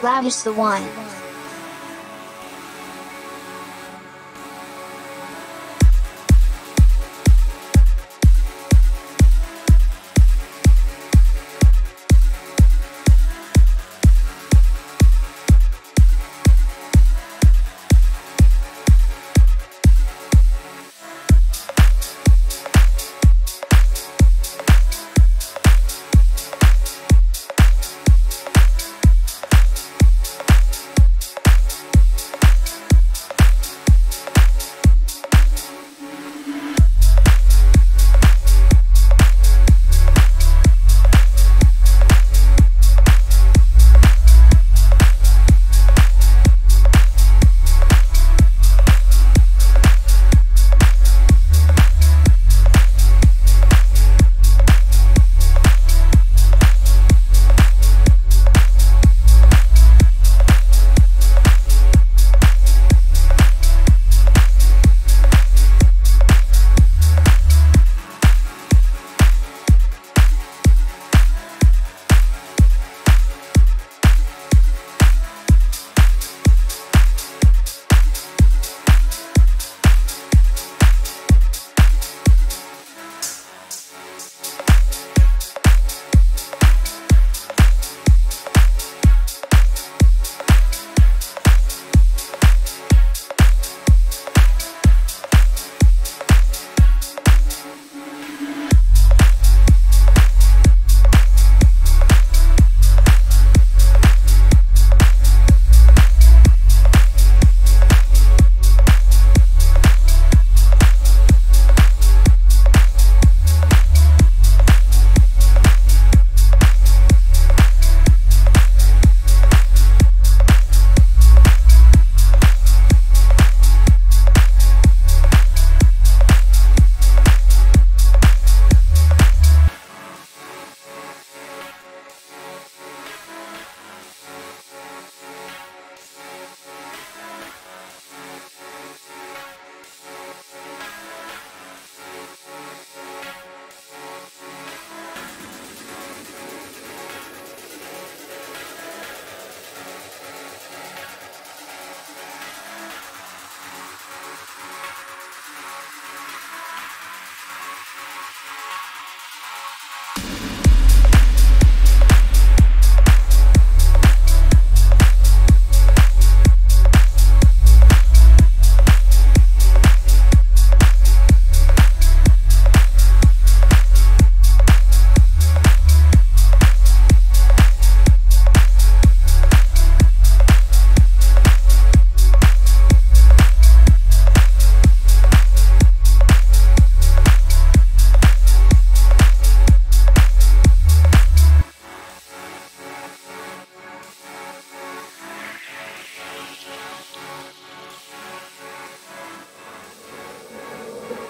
Glavis the one.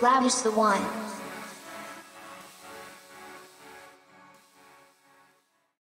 Glavis the one.